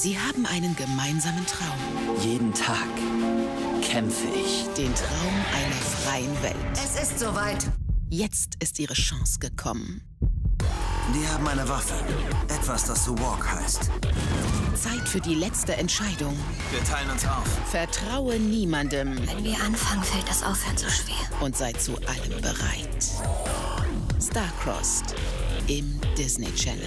Sie haben einen gemeinsamen Traum. Jeden Tag kämpfe ich. Den Traum einer freien Welt. Es ist soweit. Jetzt ist ihre Chance gekommen. Die haben eine Waffe. Etwas, das so Walk heißt. Zeit für die letzte Entscheidung. Wir teilen uns auf. Vertraue niemandem Wenn wir anfangen, fällt das Aufhören so schwer. und sei zu allem bereit. Starcrossed im Disney Channel.